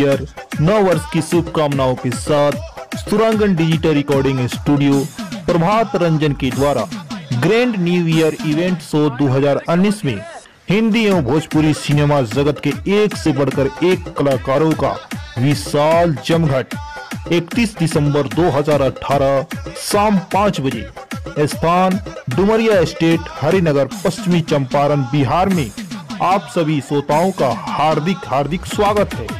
Year नौ वर्ष की शुभकामनाओं के साथ Surangan digital recording studio Prabhat Ranjan के द्वारा grand new year event show 2019 में हिंदी एवं भोजपुरी सिनेमा जगत के एक से बढ़कर एक कलाकारों का विशाल जमघट। 31 दिसंबर 2018 शाम पाँच बजे स्थान डुमरिया स्टेट हरिनगर पश्चिमी चंपारण बिहार में आप सभी श्रोताओं का हार्दिक हार्दिक स्वागत है।